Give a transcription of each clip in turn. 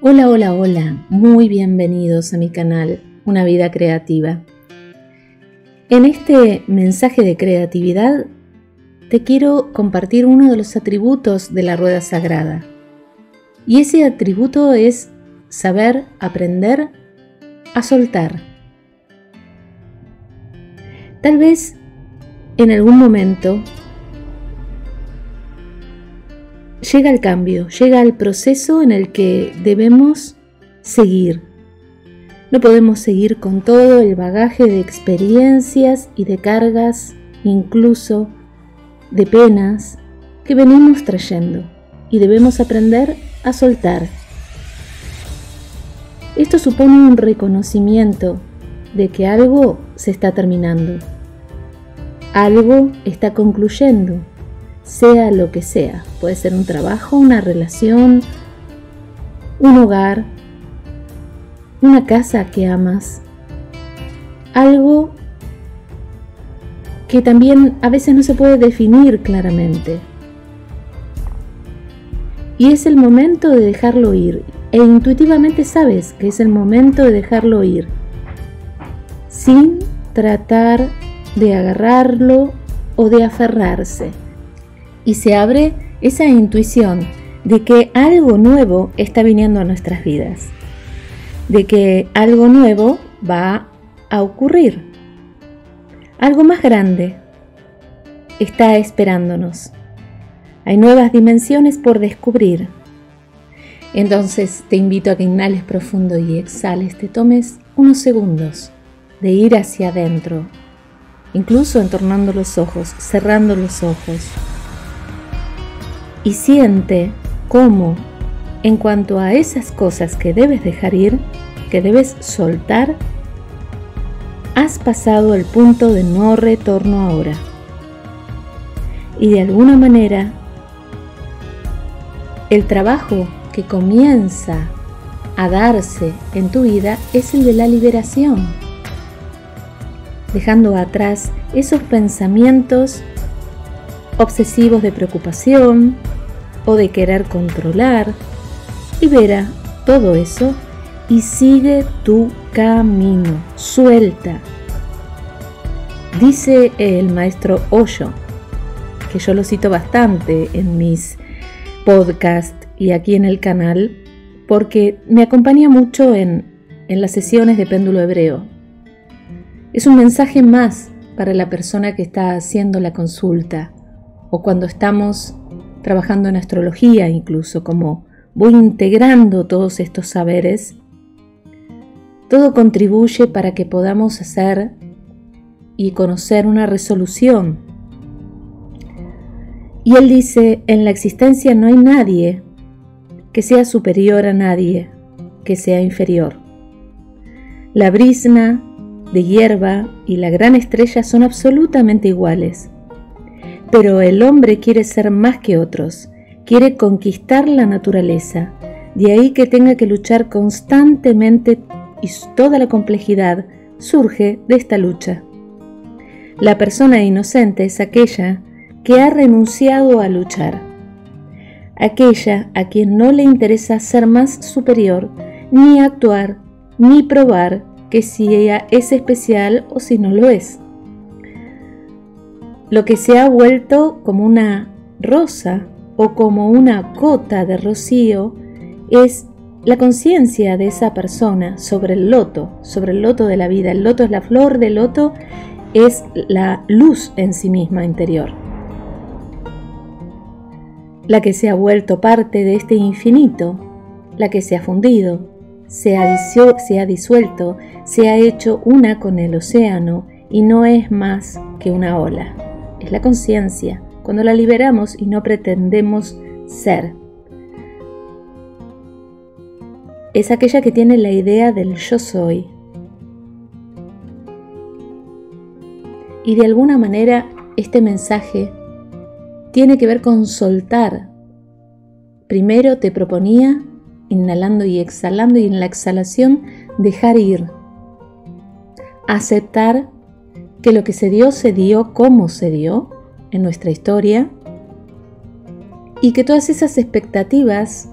Hola, hola, hola, muy bienvenidos a mi canal Una vida creativa. En este mensaje de creatividad te quiero compartir uno de los atributos de la rueda sagrada. Y ese atributo es saber aprender a soltar. Tal vez en algún momento llega el cambio, llega el proceso en el que debemos seguir. No podemos seguir con todo el bagaje de experiencias y de cargas, incluso de penas, que venimos trayendo y debemos aprender a soltar. Esto supone un reconocimiento de que algo se está terminando, algo está concluyendo sea lo que sea. Puede ser un trabajo, una relación, un hogar, una casa que amas, algo que también a veces no se puede definir claramente. Y es el momento de dejarlo ir. E intuitivamente sabes que es el momento de dejarlo ir. Sin tratar de agarrarlo o de aferrarse y se abre esa intuición de que algo nuevo está viniendo a nuestras vidas, de que algo nuevo va a ocurrir, algo más grande está esperándonos. Hay nuevas dimensiones por descubrir. Entonces te invito a que inhales profundo y exhales, te tomes unos segundos de ir hacia adentro, incluso entornando los ojos, cerrando los ojos y siente cómo, en cuanto a esas cosas que debes dejar ir, que debes soltar, has pasado el punto de no retorno ahora. Y de alguna manera, el trabajo que comienza a darse en tu vida es el de la liberación, dejando atrás esos pensamientos obsesivos de preocupación o de querer controlar. Libera todo eso y sigue tu camino, suelta. Dice el maestro Osho, que yo lo cito bastante en mis podcasts y aquí en el canal, porque me acompaña mucho en, en las sesiones de péndulo hebreo. Es un mensaje más para la persona que está haciendo la consulta o cuando estamos trabajando en astrología incluso, como voy integrando todos estos saberes, todo contribuye para que podamos hacer y conocer una resolución. Y él dice, en la existencia no hay nadie que sea superior a nadie, que sea inferior. La brisna de hierba y la gran estrella son absolutamente iguales. Pero el hombre quiere ser más que otros, quiere conquistar la naturaleza, de ahí que tenga que luchar constantemente y toda la complejidad surge de esta lucha. La persona inocente es aquella que ha renunciado a luchar, aquella a quien no le interesa ser más superior, ni actuar, ni probar que si ella es especial o si no lo es lo que se ha vuelto como una rosa o como una gota de rocío es la conciencia de esa persona sobre el loto, sobre el loto de la vida. El loto es la flor del loto, es la luz en sí misma interior. La que se ha vuelto parte de este infinito, la que se ha fundido, se ha, se ha disuelto, se ha hecho una con el océano y no es más que una ola es la conciencia, cuando la liberamos y no pretendemos ser. Es aquella que tiene la idea del yo soy. Y de alguna manera este mensaje tiene que ver con soltar. Primero te proponía, inhalando y exhalando, y en la exhalación dejar ir. Aceptar que lo que se dio se dio como se dio en nuestra historia y que todas esas expectativas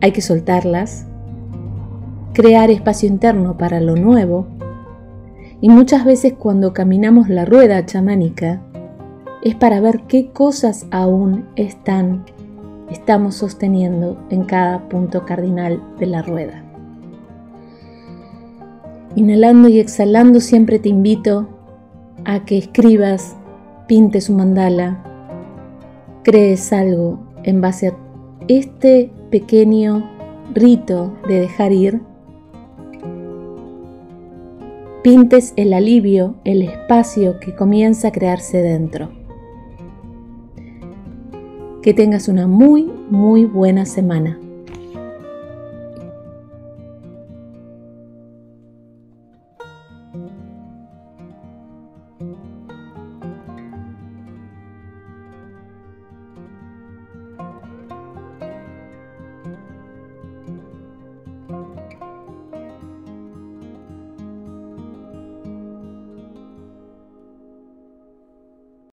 hay que soltarlas, crear espacio interno para lo nuevo, y muchas veces cuando caminamos la rueda chamánica es para ver qué cosas aún están, estamos sosteniendo en cada punto cardinal de la rueda. Inhalando y exhalando siempre te invito a que escribas, pintes un mandala, crees algo en base a este pequeño rito de dejar ir, pintes el alivio, el espacio que comienza a crearse dentro. Que tengas una muy, muy buena semana.